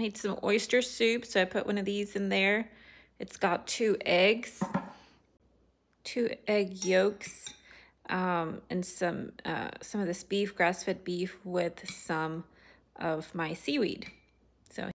made some oyster soup, so I put one of these in there. It's got two eggs, two egg yolks, um, and some uh, some of this beef, grass-fed beef with some of my seaweed.